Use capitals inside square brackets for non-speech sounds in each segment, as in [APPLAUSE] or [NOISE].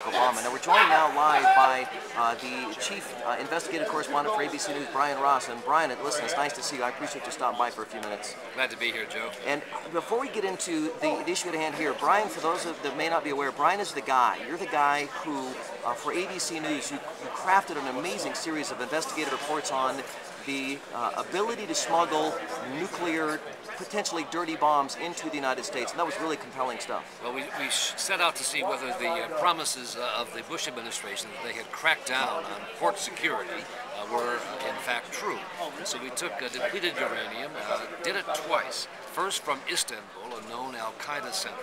Obama. Now we're joined now live by uh, the chief uh, investigative correspondent for ABC News, Brian Ross. And Brian, listen, it's nice to see you. I appreciate you stopping by for a few minutes. Glad to be here, Joe. And before we get into the, the issue at hand here, Brian, for those that may not be aware, Brian is the guy. You're the guy who, uh, for ABC News, you, you, crafted an amazing series of investigative reports on the uh, ability to smuggle nuclear potentially dirty bombs into the United States, and that was really compelling stuff. Well, we, we set out to see whether the uh, promises uh, of the Bush administration that they had cracked down on port security uh, were in fact true. So we took depleted uranium, uh, did it twice, first from Istanbul, a known Al-Qaeda center,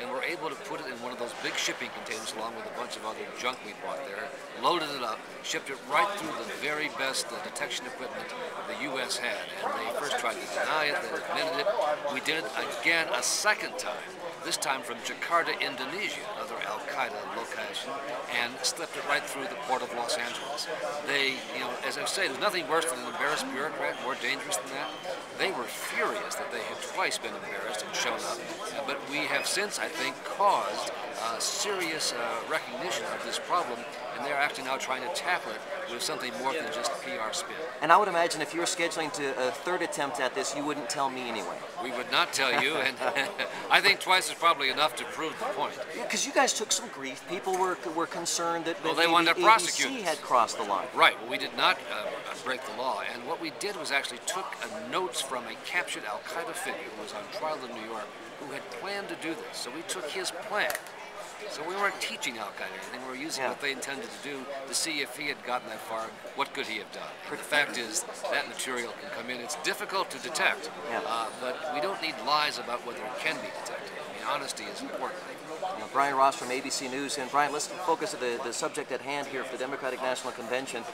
and we're able to put it in one of those big shipping containers along with a bunch of other junk we bought there, loaded it up, shipped it right through the very best uh, detection equipment the U.S. had. And they first tried to deny it, then admitted it. We did it again a second time, this time from Jakarta, Indonesia, another Al-Qaeda location, and slipped it right through the port of Los Angeles. They, you know, as I say, there's nothing worse than an embarrassed bureaucrat, more dangerous than that. They were furious that they had twice been embarrassed and shown up, but we have since, I think, caused uh, serious uh, recognition of this problem, and they're actually now trying to tackle it with something more than just PR spin. And I would imagine if you were scheduling to a third attempt at this, you wouldn't tell me anyway. We would not tell you, and [LAUGHS] I think twice is probably enough to prove the point. Because you guys took some grief. People were were concerned that, well, they wanted to prosecute ABC had crossed the line. Right. Well, we did not uh, break the law, and what we did was actually took notes from a captured Al Qaeda figure who was on trial in New York who had planned to do this. So we took his plan. So we weren't teaching Al Qaeda anything. We were using yeah. what they intended to do to see if he had gotten that far, what could he have done. And the fact is, that material can come in. It's difficult to detect, yeah. uh, but we don't need lies about whether it can be detected. I mean, honesty is important. Know, Brian Ross from ABC News. And Brian, let's focus on the, the subject at hand here for the Democratic National Convention.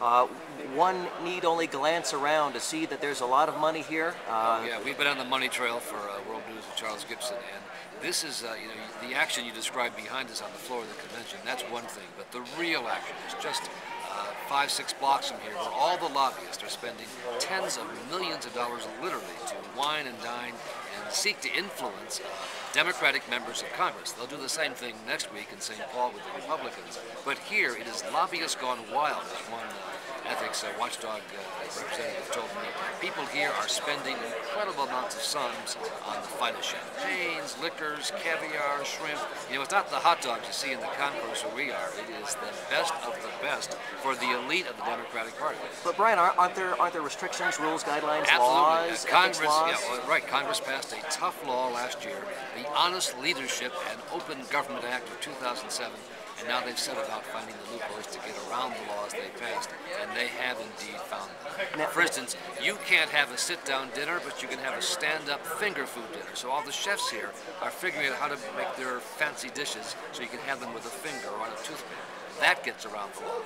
Uh, one need only glance around to see that there's a lot of money here. Uh, yeah, we've been on the money trail for uh, World News with Charles Gibson, and this is, uh, you know, the action you described behind us on the floor of the convention. That's one thing, but the real action is just uh, five, six blocks from here, where all the lobbyists are spending tens of millions of dollars, literally, to wine and dine and seek to influence uh, Democratic members of Congress. They'll do the same thing next week in St. Paul with the Republicans. But here, it is lobbyists gone wild, as one uh, ethics uh, watchdog uh, representative told me. People here are spending incredible amounts of sums on the finest champagnes, liquors, caviar, shrimp. You know, it's not the hot dogs you see in the concourse where we are. It is the best of the best for the elite of the Democratic Party. But Brian, aren't there aren't there restrictions, rules, guidelines, Absolutely. laws, Congress, laws? Yeah, well, right. Congress passed a tough law last year, the Honest Leadership and Open Government Act of 2007, and now they've set about finding the loopholes to get around the laws they passed, and they have indeed found them. For instance, you can't have a sit-down dinner, but you can have a stand-up finger food dinner. So all the chefs here are figuring out how to make their fancy dishes so you can have them with a finger or on a toothpick. That gets around the law.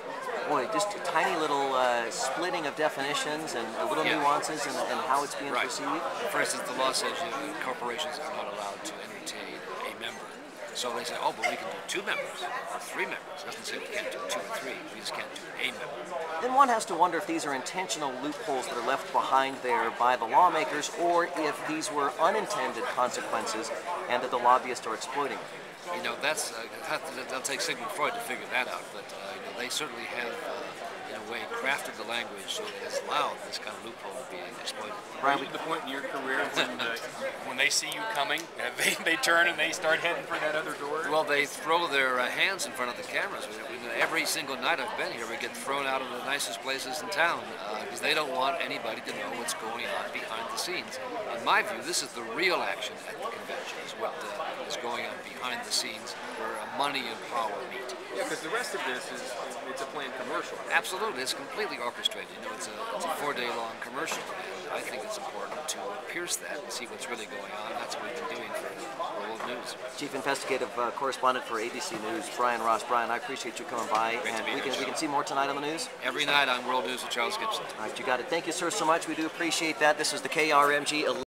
Boy, just a tiny little uh, splitting of definitions and a little yeah. nuances and, and, how it's being right. perceived. For instance, the law says you know, corporations are not allowed to entertain a member. So they say, oh, but we can do two members or three members. It doesn't say we can't do two or three. We just can't do a member. Then one has to wonder if these are intentional loopholes that are left behind there by the lawmakers or if these were unintended consequences and that the lobbyists are exploiting it you know, that's uh, that'll take Sigmund Freud to figure that out. But uh, they certainly have, uh, in a way, crafted the language so it has allowed this kind of loophole to be exploited. Right. At the point in your career when uh, [LAUGHS] when they see you coming, [LAUGHS] uh, they, they turn and they start heading for that other door. Well, they throw their uh, hands in front of the cameras. Every single night I've been here, we get thrown out of the nicest places in town because they don't want anybody to know what's going on behind the scenes. In my view, this is the real action at the convention. as Is what is going on behind the scenes where money and power meet. Yeah, because the rest of this is it's a planned commercial. Absolutely, it's completely orchestrated. You know, it's a, it's a four-day-long commercial, and I think it's important to pierce that and see what's really going on. That's what we've been doing for World News. Chief Investigative uh, Correspondent for ABC News, Brian Ross. Brian, I appreciate you coming by, Great and we can we can see more tonight on the news. Every night on World News with Charles Gibson. All right, you got it. Thank you, sir, so much. We do appreciate that. This is the KRMG.